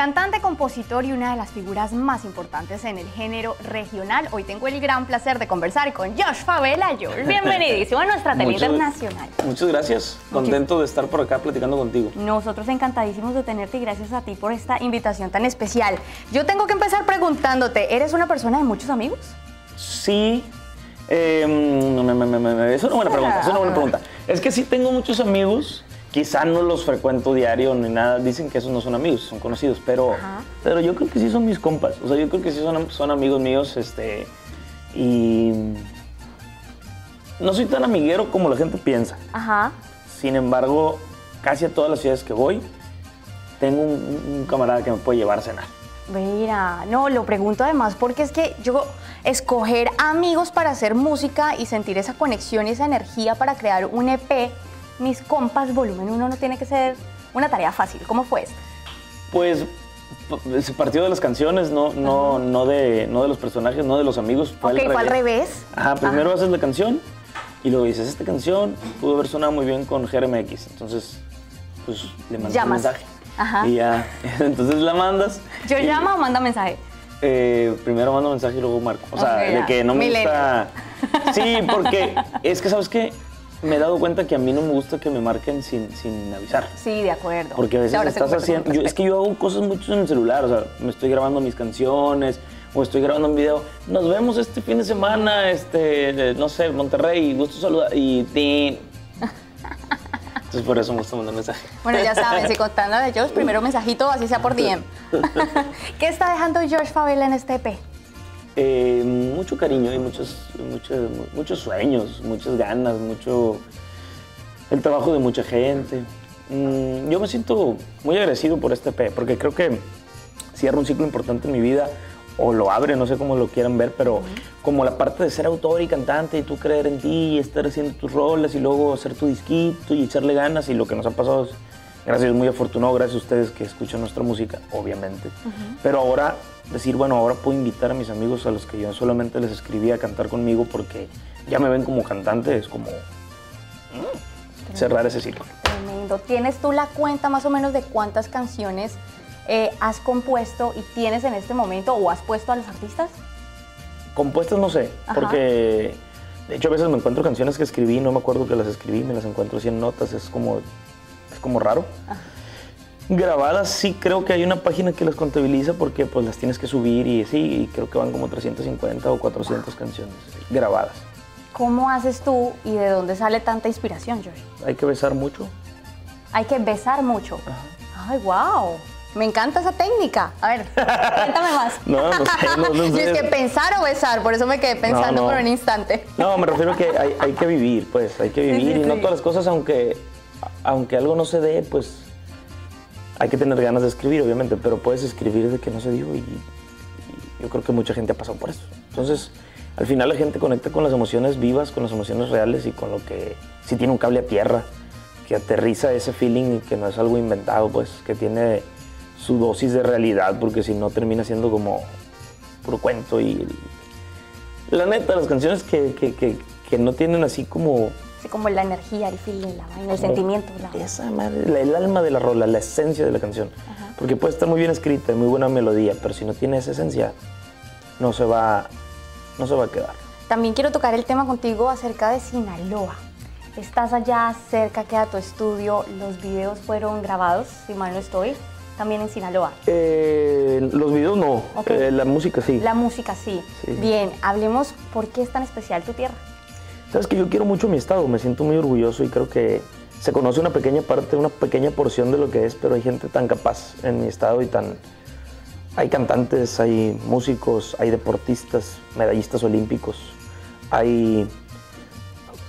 Cantante, compositor y una de las figuras más importantes en el género regional. Hoy tengo el gran placer de conversar con Josh Favela. Josh, bienvenidísimo a nuestra tele Muchas- internacional. Muchas gracias. Contento de estar por acá platicando contigo. Nosotros encantadísimos de tenerte y gracias a ti por esta invitación tan especial. Yo tengo que empezar preguntándote, ¿eres una persona de muchos amigos? Sí. eh, me- me- me- me- es una buena pregunta, es una buena pregunta. Es que sí tengo muchos amigos, quizá no los frecuento diario ni nada, dicen que esos no son amigos, son conocidos, pero, Ajá. pero yo creo que sí son mis compas, o sea, yo creo que sí son, son amigos míos, este, y no soy tan amiguero como la gente piensa. Ajá. Sin embargo, casi a todas las ciudades que voy, tengo un, un camarada que me puede llevar a cenar. Mira, no, lo pregunto además porque es que yo escoger amigos para hacer música y sentir esa conexión y esa energía para crear un EP, mis compas, volumen 1 no tiene que ser una tarea fácil. ¿Cómo fue esto? Pues se partió de las canciones, no, no, no, de, no de los personajes, no de los amigos. ok, fue al revés. Ajá, primero haces la canción y luego dices, esta canción pudo haber sonado muy bien con GRMX. Entonces, pues le mandas un mensaje. Ajá. Y ya, entonces la mandas. ¿Yo y, llamo o manda mensaje? eh, primero mando mensaje y luego marco. O sea, de que no me Millennial. gusta... Sí, porque es que, ¿sabes qué? Me he dado cuenta que a mí no me gusta que me marquen sin, sin avisar. Sí, de acuerdo. Porque a veces Ahora estás haciendo. yo- es que yo hago cosas mucho en el celular, o sea, me estoy grabando mis canciones o estoy grabando un video. Nos vemos este fin de semana, este, de, no sé, Monterrey, gusto saludar. Y. tin. Entonces por eso me gusta mandar mensaje. Bueno, ya saben, si contando de Josh, primero mensajito, así sea por DM. ¿Qué está dejando Josh Favela en este EP? Eh, mucho cariño y muchos, muchos, muchos sueños, muchas ganas, mucho. el trabajo de mucha gente. Mm, yo me siento muy agradecido por este EP, porque creo que cierra un ciclo importante en mi vida, o lo abre, no sé cómo lo quieran ver, pero como la parte de ser autor y cantante y tú creer en ti y estar haciendo tus roles y luego hacer tu disquito y echarle ganas y lo que nos ha pasado es, gracias a Dios, muy afortunado, gracias a ustedes que escuchan nuestra música, obviamente. Pero ahora decir, bueno, ahora puedo invitar a mis amigos a los que yo solamente les escribía a cantar conmigo porque ya me ven como cantante, es como mm, cerrar ese ciclo. Tremendo. ¿Tienes tú la cuenta más o menos de cuántas canciones eh, has compuesto y tienes en este momento o has puesto a los artistas? Compuestas no sé, Ajá. porque de hecho a veces me encuentro canciones que escribí, no me acuerdo que las escribí, me las encuentro así en notas, es como, como raro. Grabadas sí creo que hay una página que las contabiliza porque pues las tienes que subir y sí, y creo que van como 350 o 400 canciones grabadas. ¿Cómo haces tú y de dónde sale tanta inspiración, Josh? Hay que besar mucho. Hay que besar mucho. Ay, wow. Me encanta esa técnica. A ver, cuéntame más. No, no sé, no, no Yo es que pensar o besar, por eso me quedé pensando no. por un instante. No, me refiero a que hay, hay que vivir, pues, hay que Sí, vivir sí, y no sí. todas las cosas, aunque, aunque algo no se dé, pues hay que tener ganas de escribir, obviamente, pero puedes escribir de que no se dio y, yo creo que mucha gente ha pasado por eso. Entonces, al final la gente conecta con las emociones vivas, con las emociones reales y con lo que, si tiene un cable a tierra, que aterriza ese feeling y que no es algo inventado, pues, que tiene su dosis de realidad, porque si no termina siendo como puro cuento y... La neta, las canciones que- que no tienen así como Así como la energía, el feeling, la vaina, el sentimiento. La... esa madre, la- el alma de la rola, la esencia de la canción. Porque puede estar muy bien escrita, muy buena melodía, pero si no tiene esa esencia, no se va, no se va a quedar. También quiero tocar el tema contigo acerca de Sinaloa. Estás allá cerca, queda tu estudio. Los videos fueron grabados, si mal no estoy, también en Sinaloa. Eh, los videos no, Ok. eh, la música sí. La música sí. Sí. Bien, hablemos por qué es tan especial tu tierra. Sabes que yo quiero mucho mi estado, me siento muy orgulloso y creo que se conoce una pequeña parte, una pequeña porción de lo que es, pero hay gente tan capaz en mi estado y tan... Hay cantantes, hay músicos, hay deportistas, medallistas olímpicos, hay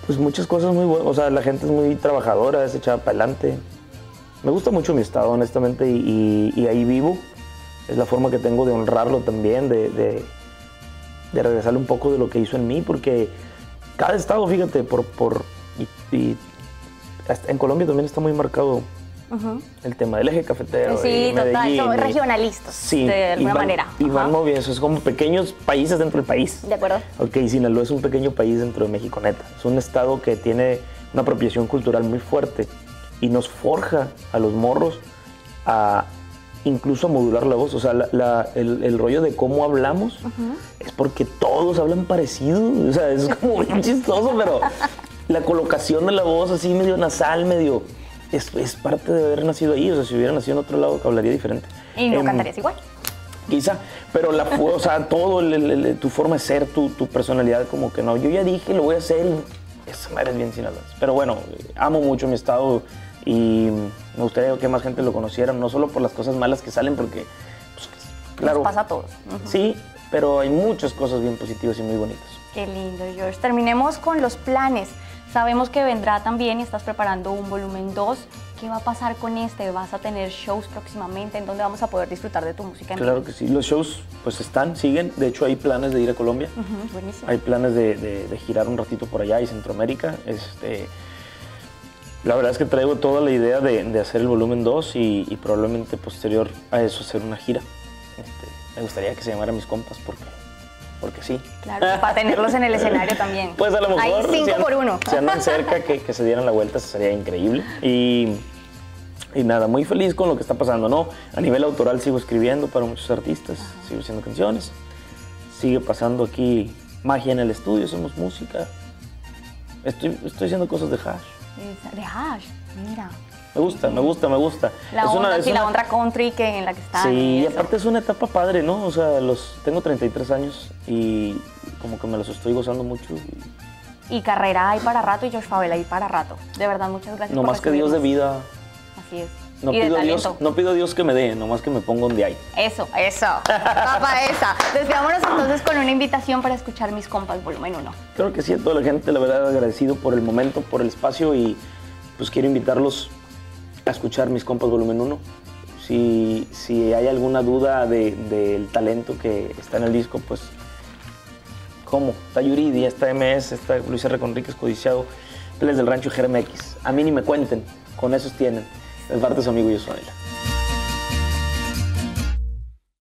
pues muchas cosas muy buenas, o sea, la gente es muy trabajadora, es echada para adelante. Me gusta mucho mi estado, honestamente, y, ahí vivo. Es la forma que tengo de honrarlo también, de, de, de regresarle un poco de lo que hizo en mí, porque cada estado, fíjate, por, por y, y en Colombia también está muy marcado el tema del eje cafetero. Sí, y total, son y- regionalistas, Sí, de y alguna van- manera. Y van moviendo, es como pequeños países dentro del país. ¿De acuerdo? Ok, Sinaloa es un pequeño país dentro de México, neta. Es un estado que tiene una apropiación cultural muy fuerte y nos forja a los morros a, incluso a modular la voz. O sea, la- la- el, el rollo de cómo hablamos es porque todos hablan parecido. O sea, es como bien chistoso, pero la colocación de la voz así medio nasal, medio... Es, es parte de haber nacido ahí. O sea, si hubiera nacido en otro lado, hablaría diferente. Y no Em, cantarías igual. Quizá, pero la, o sea, todo, el- el- tu forma de ser, tu, tu personalidad, como que no. Yo ya dije, lo voy a hacer esa madre es bien sin hablar. Pero bueno, amo mucho mi estado y me gustaría que más gente lo conociera, no solo por las cosas malas que salen, porque, pues, claro, Nos pasa a todos. Sí, pero hay muchas cosas bien positivas y muy bonitas. Qué lindo, George. Terminemos con los planes. Sabemos que vendrá también y estás preparando un volumen 2. ¿Qué va a pasar con este? ¿Vas a tener shows próximamente en donde vamos a poder disfrutar de tu música Claro que sí, los shows pues están, siguen. De hecho, hay planes de ir a Colombia. Buenísimo. Hay planes de, de- de girar un ratito por allá y Centroamérica. Este, la verdad es que traigo toda la idea de, de hacer el volumen 2 y, y probablemente posterior a eso hacer una gira. Este, me gustaría que se llamara Mis Compas porque, porque sí. Claro, para tenerlos en el escenario también. Pues a lo mejor Hay cinco si, por uno. si andan cerca que, que se dieran la vuelta eso sería increíble. Y, y nada, muy feliz con lo que está pasando, ¿no? A nivel autoral sigo escribiendo para muchos artistas, sigo haciendo canciones. Sigue pasando aquí magia en el estudio, hacemos música. Estoy, estoy haciendo cosas de hash. Es De hash, mira. Me gusta, me gusta, me gusta. La Es una- onda, es sí, la una- onda country que en la que están. Sí, y aparte es una etapa padre, ¿no? O sea, los, tengo 33 años y como que me los estoy gozando mucho. y Y carrera hay para rato y George Favela hay para rato. De verdad, muchas gracias no por más que Dios de vida. Así es. No y de pido, talento. Dios, no pido a Dios que me dé, nomás que me ponga donde hay. Eso, eso. Papá esa. Despidámonos entonces con una invitación para escuchar mis compas volumen 1. Creo que sí, a toda la gente, la verdad, agradecido por el momento, por el espacio y pues quiero invitarlos a escuchar mis compas volumen 1. Si, si hay alguna duda de- del talento que está en el disco, pues, ¿cómo? Está Yuridia, está MS, está Luis R. Conríquez Codiciado, él es del rancho GRMX. A mí ni me cuenten, con esos tienen. Es parte de su amigo Yosuela.